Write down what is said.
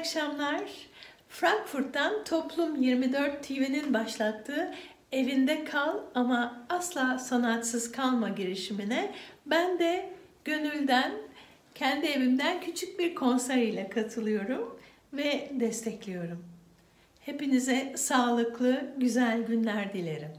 akşamlar. Frankfurt'tan Toplum 24 TV'nin başlattığı Evinde Kal ama asla sanatsız kalma girişimine ben de gönülden, kendi evimden küçük bir konser ile katılıyorum ve destekliyorum. Hepinize sağlıklı, güzel günler dilerim.